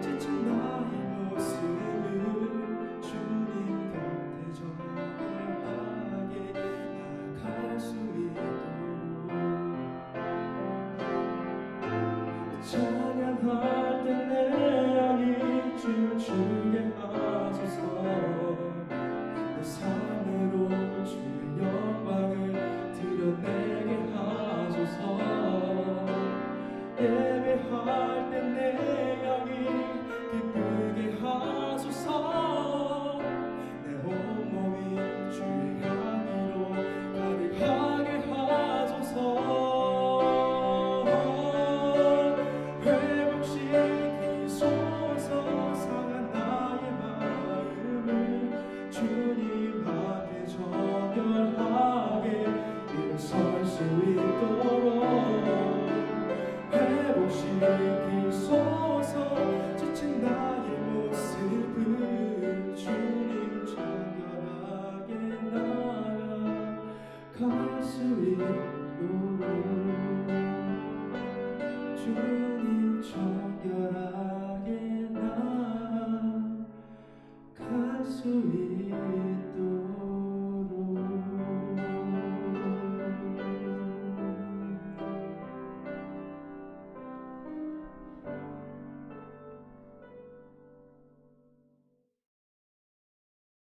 지친 나의 모습을 주님 곁에 정결하게 나아갈 수 있도록. 찬양할 할때 내 영이 기쁘게 하 기억할 수 있도록 주님 청결하게 나갈수 있도록